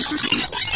何?